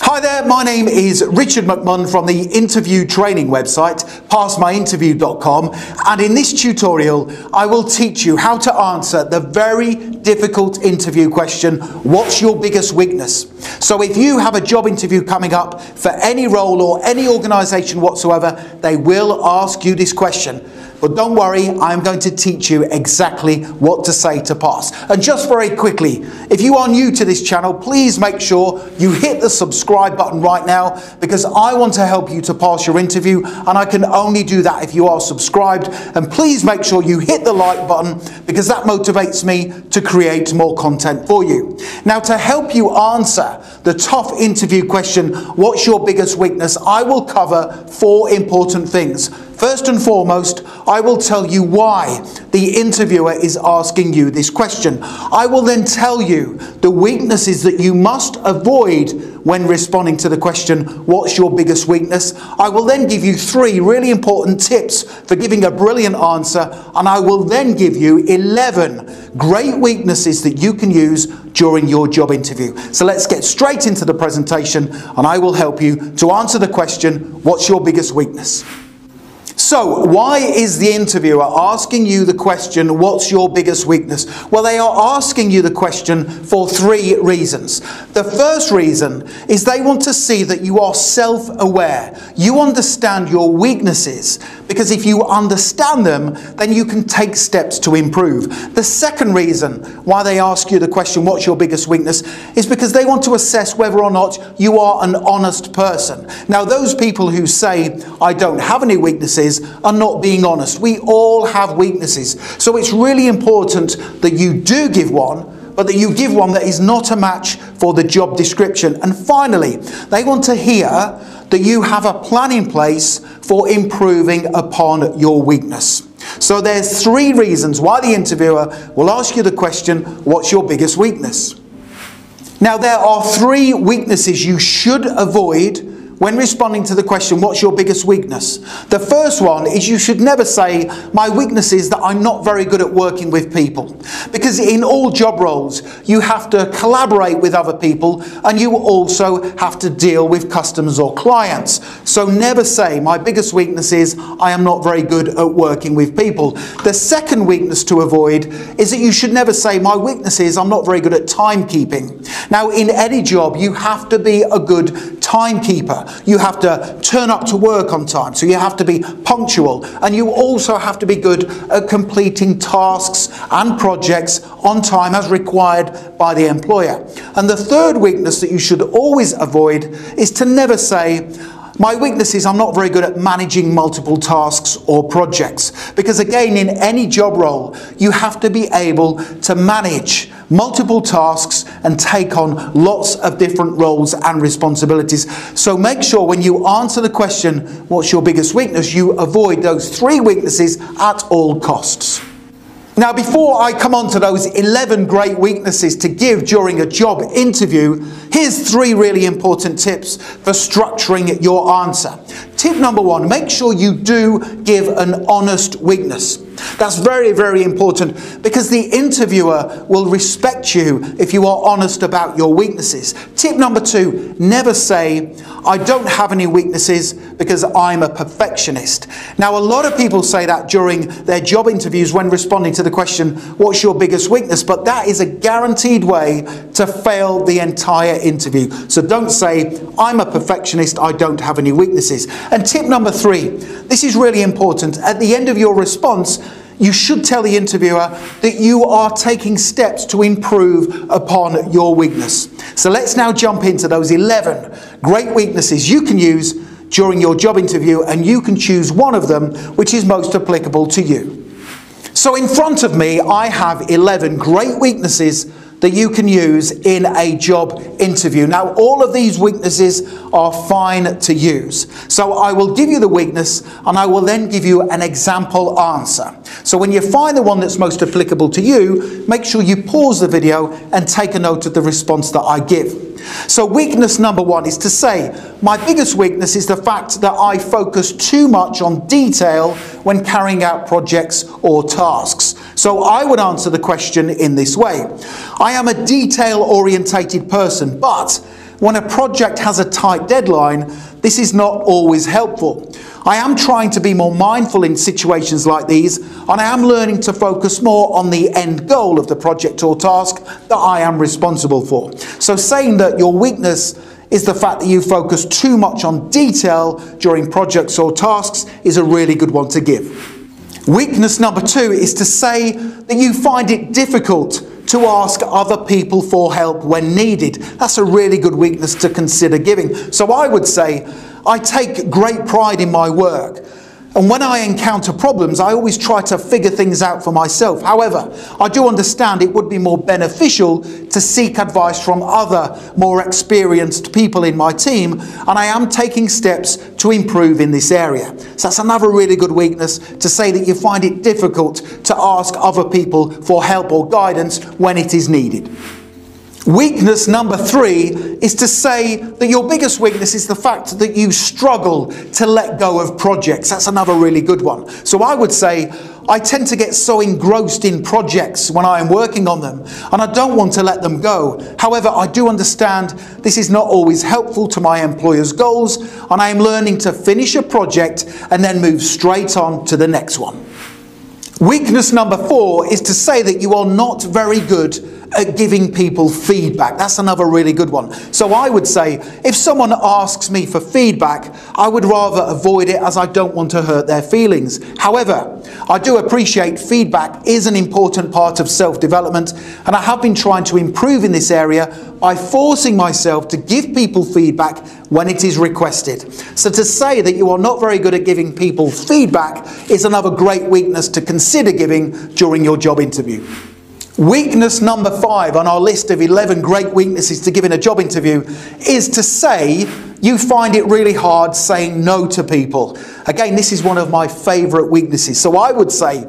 Hi there, my name is Richard McMunn from the interview training website, passmyinterview.com, and in this tutorial, I will teach you how to answer the very difficult interview question, what's your biggest weakness? So if you have a job interview coming up for any role or any organization whatsoever, they will ask you this question. But don't worry, I'm going to teach you exactly what to say to pass. And just very quickly, if you are new to this channel, please make sure you hit the subscribe button right now because I want to help you to pass your interview and I can only do that if you are subscribed. And please make sure you hit the like button because that motivates me to create more content for you. Now to help you answer the tough interview question, what's your biggest weakness? I will cover four important things. First and foremost, I will tell you why the interviewer is asking you this question. I will then tell you the weaknesses that you must avoid when responding to the question, What's your biggest weakness? I will then give you three really important tips for giving a brilliant answer, and I will then give you 11 great weaknesses that you can use during your job interview. So let's get straight into the presentation, and I will help you to answer the question, What's your biggest weakness? So, why is the interviewer asking you the question, What's your biggest weakness? Well, they are asking you the question for three reasons. The first reason is they want to see that you are self aware. You understand your weaknesses because if you understand them, then you can take steps to improve. The second reason why they ask you the question, What's your biggest weakness? is because they want to assess whether or not you are an honest person. Now, those people who say, I don't have any are not being honest. We all have weaknesses. So it's really important that you do give one but that you give one that is not a match for the job description. And finally, they want to hear that you have a plan in place for improving upon your weakness. So there's three reasons why the interviewer will ask you the question, what's your biggest weakness? Now there are three weaknesses you should avoid when responding to the question, what's your biggest weakness? The first one is you should never say, my weakness is that I'm not very good at working with people. Because in all job roles, you have to collaborate with other people and you also have to deal with customers or clients. So never say, my biggest weakness is I am not very good at working with people. The second weakness to avoid is that you should never say, my weakness is I'm not very good at timekeeping. Now, in any job, you have to be a good timekeeper. You have to turn up to work on time, so you have to be punctual. And you also have to be good at completing tasks and projects on time as required by the employer. And the third weakness that you should always avoid is to never say, my weakness is I'm not very good at managing multiple tasks or projects. Because again, in any job role, you have to be able to manage multiple tasks and take on lots of different roles and responsibilities. So make sure when you answer the question, what's your biggest weakness, you avoid those three weaknesses at all costs. Now, before I come on to those 11 great weaknesses to give during a job interview, here's three really important tips for structuring your answer. Tip number one make sure you do give an honest weakness. That's very, very important because the interviewer will respect you if you are honest about your weaknesses. Tip number two never say, I don't have any weaknesses because I'm a perfectionist. Now, a lot of people say that during their job interviews when responding to the question, What's your biggest weakness? But that is a guaranteed way to fail the entire interview. So don't say, I'm a perfectionist, I don't have any weaknesses. And tip number three this is really important. At the end of your response, you should tell the interviewer that you are taking steps to improve upon your weakness. So let's now jump into those 11 great weaknesses you can use during your job interview, and you can choose one of them which is most applicable to you. So, in front of me, I have 11 great weaknesses that you can use in a job interview. Now, all of these weaknesses are fine to use. So I will give you the weakness and I will then give you an example answer. So when you find the one that's most applicable to you, make sure you pause the video and take a note of the response that I give. So, weakness number one is to say, my biggest weakness is the fact that I focus too much on detail when carrying out projects or tasks. So, I would answer the question in this way I am a detail orientated person, but when a project has a tight deadline, this is not always helpful. I am trying to be more mindful in situations like these, and I am learning to focus more on the end goal of the project or task that I am responsible for. So, saying that your weakness is the fact that you focus too much on detail during projects or tasks is a really good one to give. Weakness number two is to say that you find it difficult to ask other people for help when needed. That's a really good weakness to consider giving. So I would say, I take great pride in my work. And when I encounter problems, I always try to figure things out for myself. However, I do understand it would be more beneficial to seek advice from other more experienced people in my team, and I am taking steps to improve in this area. So that's another really good weakness to say that you find it difficult to ask other people for help or guidance when it is needed. Weakness number three is to say that your biggest weakness is the fact that you struggle to let go of projects. That's another really good one. So I would say I tend to get so engrossed in projects when I am working on them and I don't want to let them go. However, I do understand this is not always helpful to my employer's goals and I am learning to finish a project and then move straight on to the next one. Weakness number four is to say that you are not very good at giving people feedback. That's another really good one. So I would say if someone asks me for feedback, I would rather avoid it as I don't want to hurt their feelings. However, I do appreciate feedback is an important part of self development, and I have been trying to improve in this area by forcing myself to give people feedback when it is requested. So to say that you are not very good at giving people feedback is another great weakness to consider giving during your job interview. Weakness number five on our list of 11 great weaknesses to give in a job interview is to say you find it really hard saying no to people. Again, this is one of my favourite weaknesses. So I would say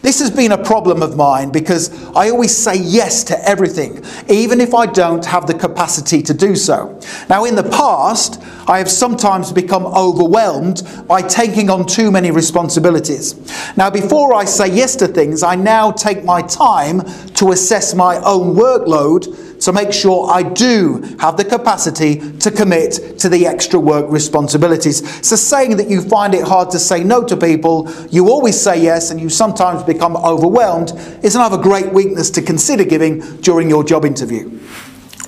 this has been a problem of mine because I always say yes to everything, even if I don't have the capacity to do so. Now, in the past, I have sometimes become overwhelmed by taking on too many responsibilities. Now, before I say yes to things, I now take my time to assess my own workload to make sure I do have the capacity to commit to the extra work responsibilities. So, saying that you find it hard to say no to people, you always say yes, and you sometimes become overwhelmed is another great weakness to consider giving during your job interview.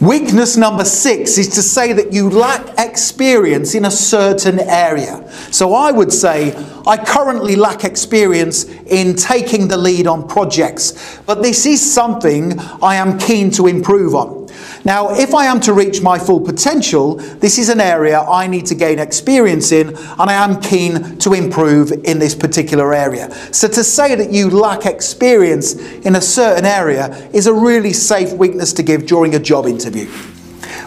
Weakness number six is to say that you lack experience in a certain area. So I would say I currently lack experience in taking the lead on projects, but this is something I am keen to improve on. Now, if I am to reach my full potential, this is an area I need to gain experience in, and I am keen to improve in this particular area. So, to say that you lack experience in a certain area is a really safe weakness to give during a job interview.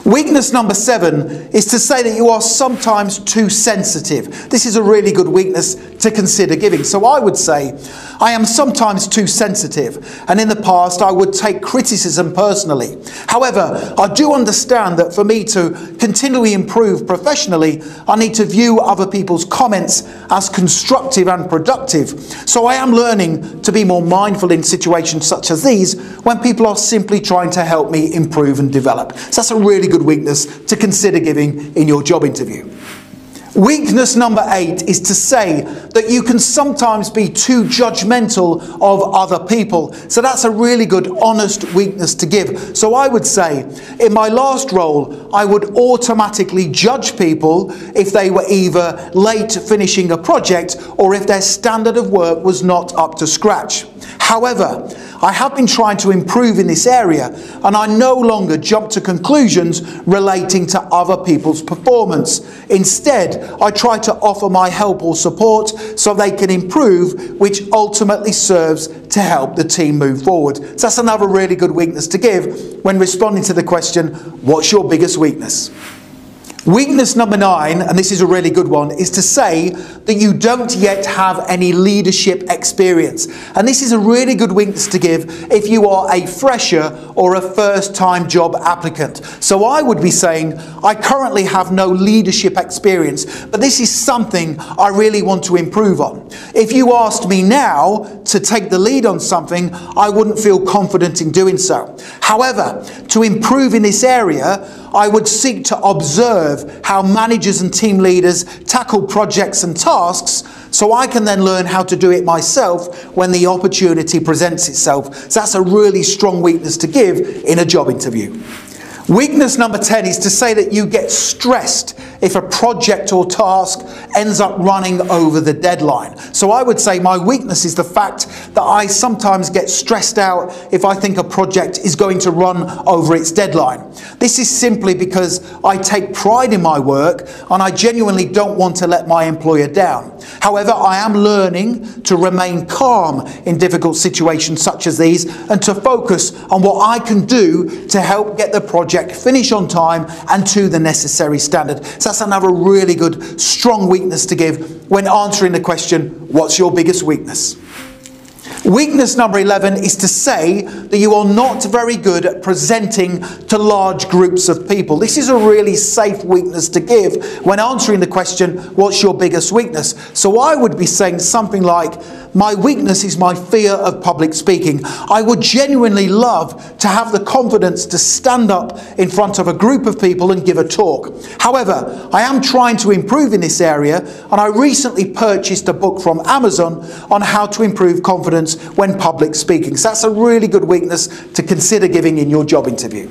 Weakness number seven is to say that you are sometimes too sensitive. This is a really good weakness to consider giving. So I would say, I am sometimes too sensitive, and in the past I would take criticism personally. However, I do understand that for me to continually improve professionally, I need to view other people's comments as constructive and productive. So I am learning to be more mindful in situations such as these when people are simply trying to help me improve and develop. So that's a really good weakness to consider giving in your job interview. Weakness number eight is to say that you can sometimes be too judgmental of other people. So that's a really good, honest weakness to give. So I would say, in my last role, I would automatically judge people if they were either late finishing a project or if their standard of work was not up to scratch. However, I have been trying to improve in this area and I no longer jump to conclusions relating to other people's performance. Instead, I try to offer my help or support so they can improve, which ultimately serves to help the team move forward. So that's another really good weakness to give when responding to the question, what's your biggest weakness? Weakness number nine, and this is a really good one, is to say that you don't yet have any leadership experience. And this is a really good weakness to give if you are a fresher or a first time job applicant. So I would be saying, I currently have no leadership experience, but this is something I really want to improve on. If you asked me now to take the lead on something, I wouldn't feel confident in doing so. However, to improve in this area, I would seek to observe how managers and team leaders tackle projects and tasks so I can then learn how to do it myself when the opportunity presents itself. So that's a really strong weakness to give in a job interview. Weakness number 10 is to say that you get stressed if a project or task ends up running over the deadline. So I would say my weakness is the fact that I sometimes get stressed out if I think a project is going to run over its deadline. This is simply because I take pride in my work and I genuinely don't want to let my employer down. However, I am learning to remain calm in difficult situations such as these and to focus on what I can do to help get the project finished on time and to the necessary standard. So that's another really good, strong weakness to give when answering the question, what's your biggest weakness? Weakness number 11 is to say that you are not very good at presenting to large groups of people. This is a really safe weakness to give when answering the question, What's your biggest weakness? So I would be saying something like, my weakness is my fear of public speaking. I would genuinely love to have the confidence to stand up in front of a group of people and give a talk. However, I am trying to improve in this area, and I recently purchased a book from Amazon on how to improve confidence when public speaking. So that's a really good weakness to consider giving in your job interview.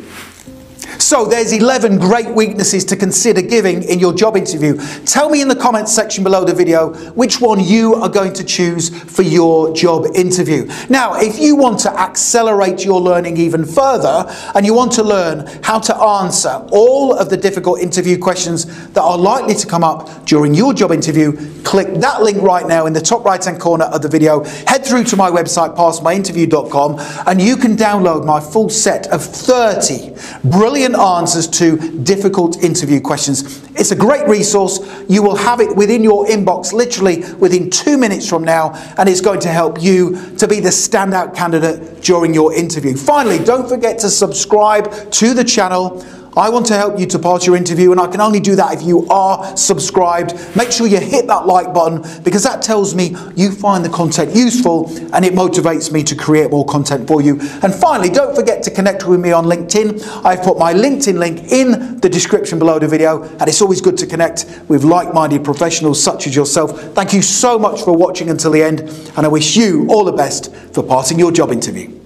So there's 11 great weaknesses to consider giving in your job interview. Tell me in the comments section below the video which one you are going to choose for your job interview. Now, if you want to accelerate your learning even further and you want to learn how to answer all of the difficult interview questions that are likely to come up during your job interview, click that link right now in the top right hand corner of the video. Head through to my website, passmyinterview.com, and you can download my full set of 30 brilliant answers to difficult interview questions. It's a great resource. You will have it within your inbox literally within two minutes from now, and it's going to help you to be the standout candidate during your interview. Finally, don't forget to subscribe to the channel I want to help you to pass your interview, and I can only do that if you are subscribed. Make sure you hit that like button because that tells me you find the content useful and it motivates me to create more content for you. And finally, don't forget to connect with me on LinkedIn. I've put my LinkedIn link in the description below the video, and it's always good to connect with like minded professionals such as yourself. Thank you so much for watching until the end, and I wish you all the best for passing your job interview.